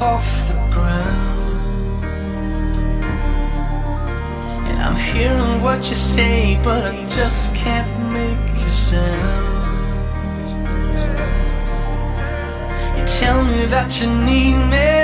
off the ground. And I'm hearing what you say, but I just can't make a sound. You tell me that you need me,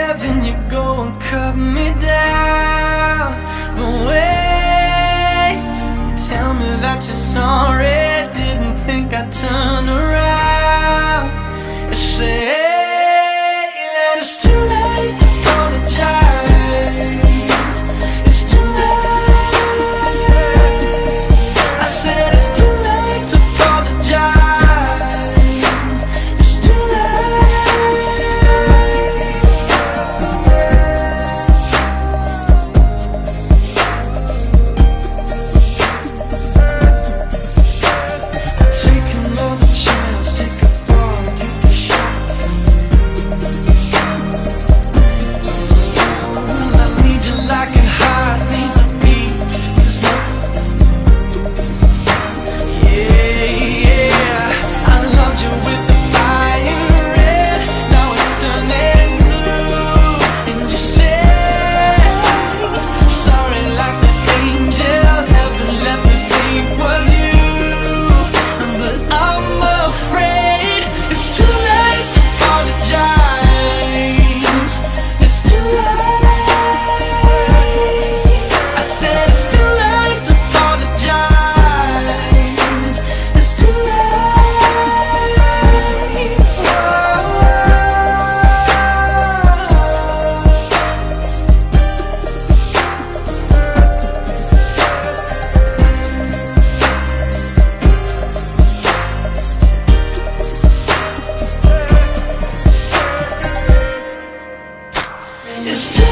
It's too-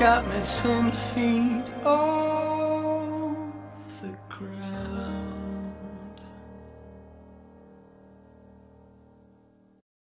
got me ten feet off the ground.